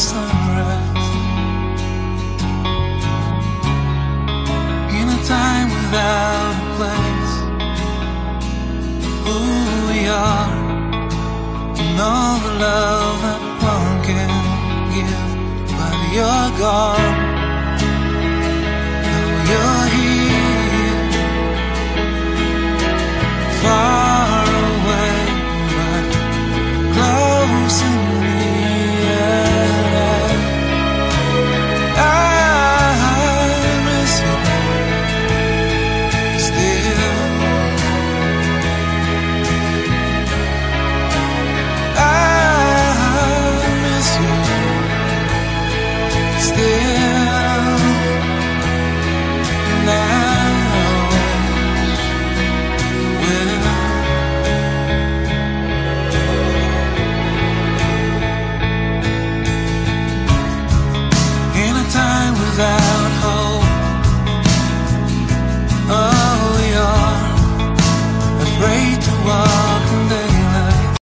sunrise in a time without a place. Who we are and all the love that one can give, but you're gone. afraid to walk